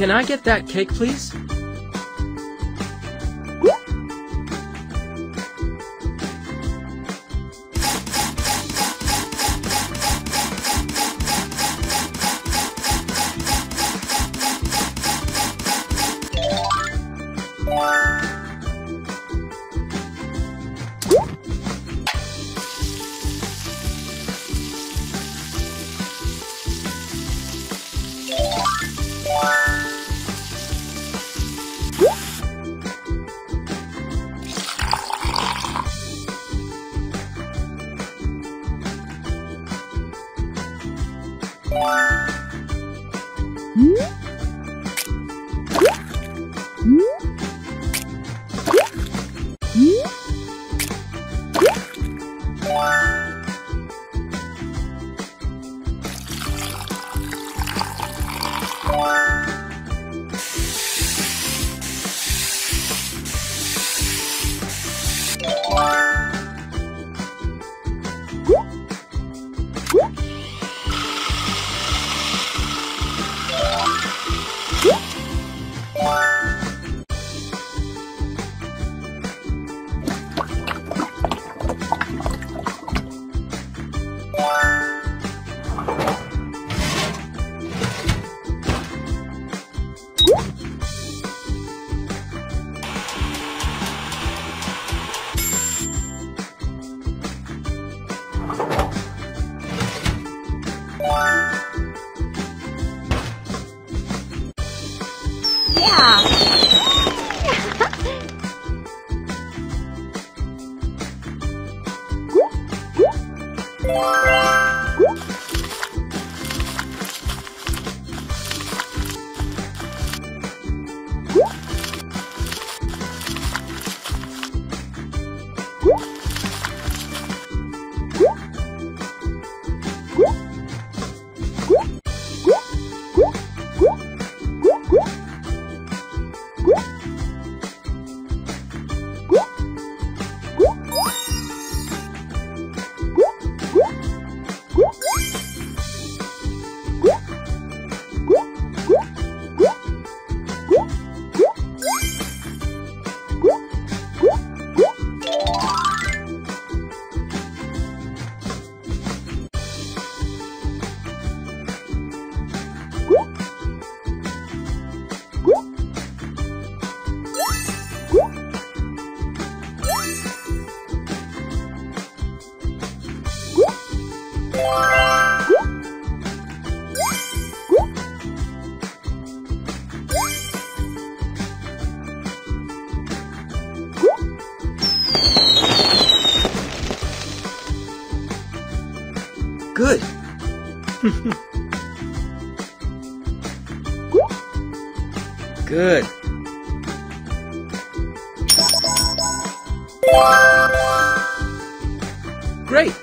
Can I get that cake, please? Good. Good. Great.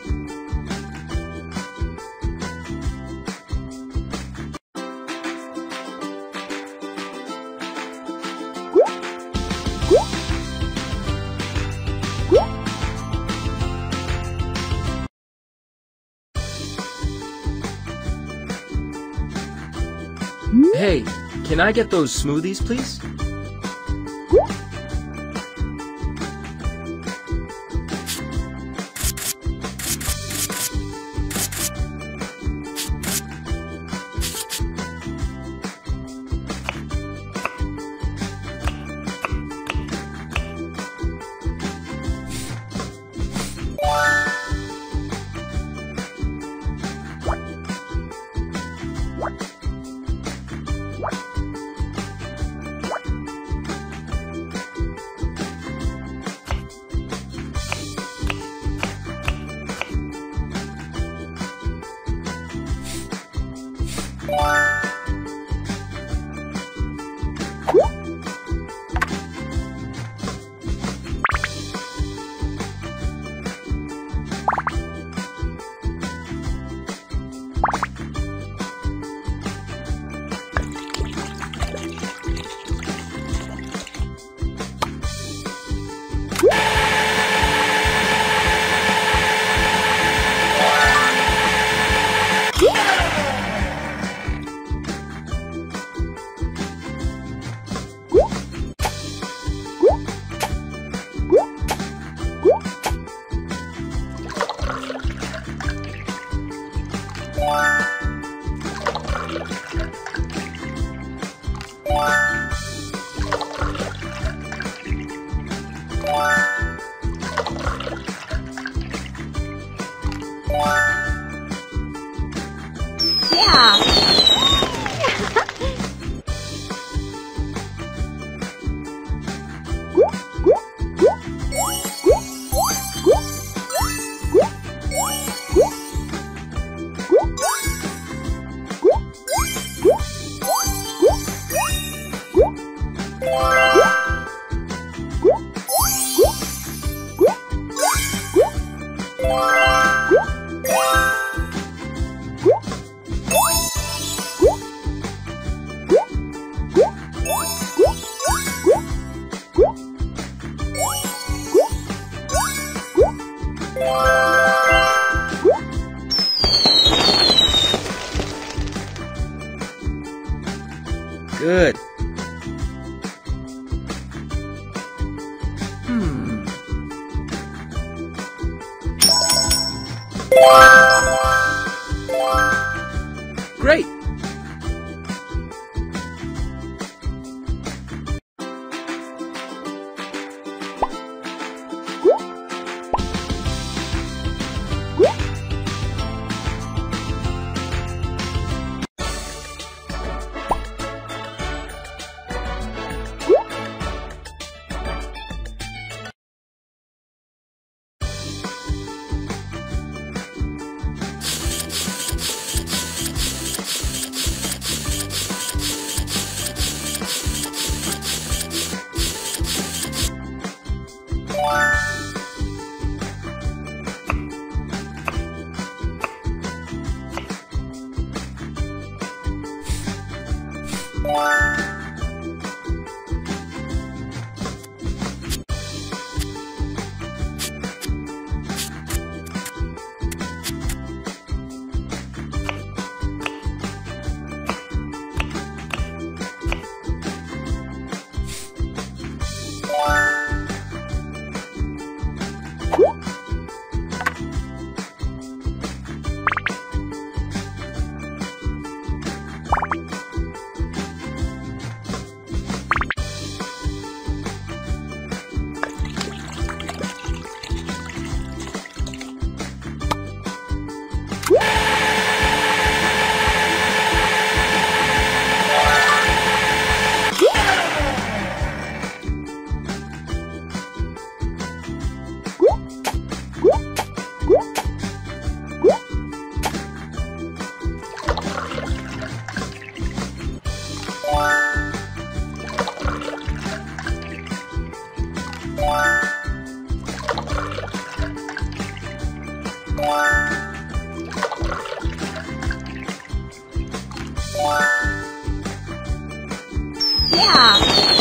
Hey, can I get those smoothies, please? 你好 Great. Bye. 呀。好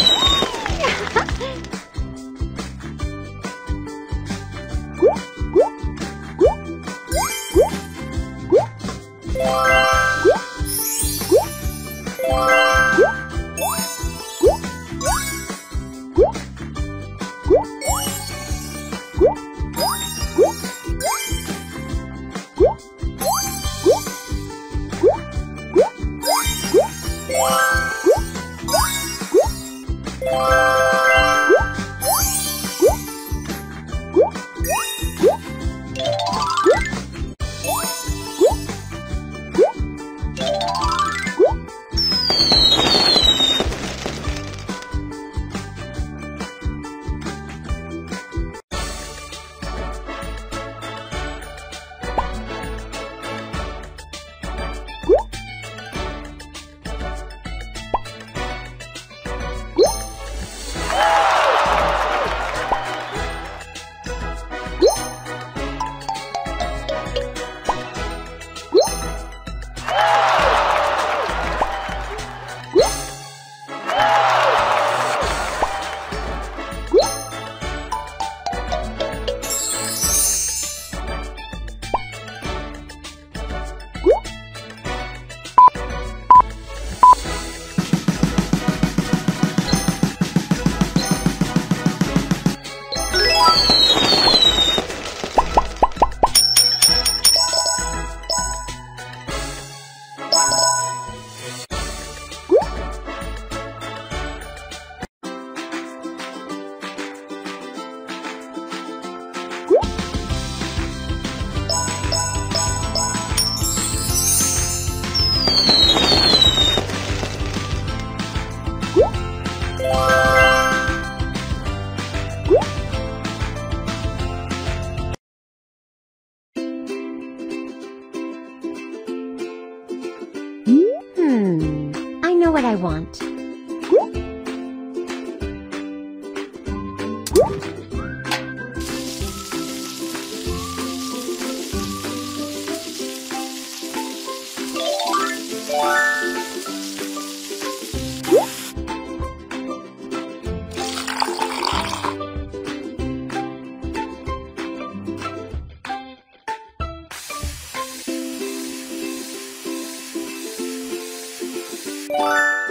know what I want. Yeah.